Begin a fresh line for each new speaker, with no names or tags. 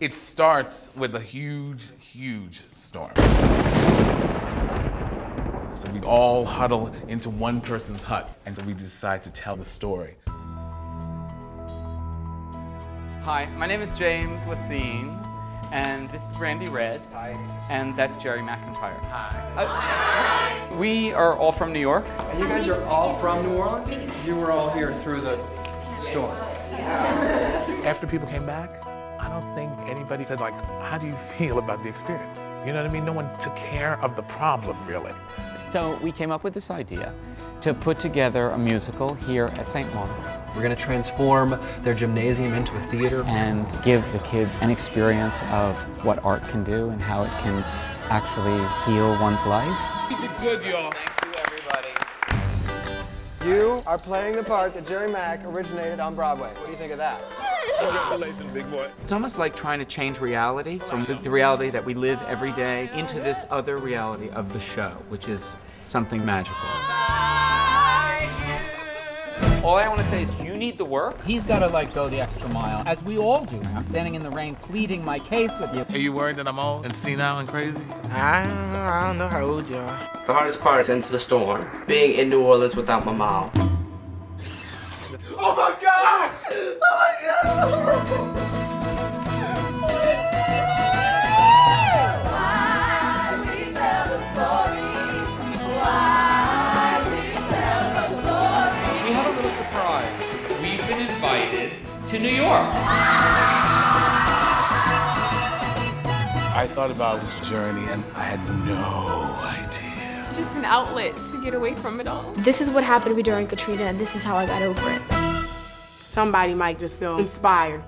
It starts with a huge, huge storm. So we all huddle into one person's hut and we decide to tell the story.
Hi, my name is James Lecesne, and this is Randy Redd. Hi. And that's Jerry McIntyre. Hi. Uh, we are all from New York.
And you guys are all from New Orleans? You were all here through the storm.
After people came back, I don't think anybody said like, how do you feel about the experience? You know what I mean? No one took care of the problem, really.
So we came up with this idea to put together a musical here at St. Mark's.
We're going to transform their gymnasium into a theater.
And give the kids an experience of what art can do and how it can actually heal one's life.
You did good, y'all.
Thank you, everybody.
You are playing the part that Jerry Mack originated on Broadway. What do you think of that?
Congratulations, big boy.
It's almost like trying to change reality from the, the, reality that we live every day into this other reality of the show, which is something magical. All I want to say is you need the work.
He's got to like go the extra mile, as we all do. I'm standing in the rain pleading my case with you.
Are you worried that I'm old and senile and crazy?
I don't know, I don't know how old you are.
The hardest part is since the storm, being in New Orleans without my mom.
Oh my God! My God!
We have a little surprise. We've been invited to New York.
I thought about this journey and I had no idea.
Just an outlet to get away from it all.
This is what happened to me during Katrina, and this is how I got over it.
Somebody might just feel inspired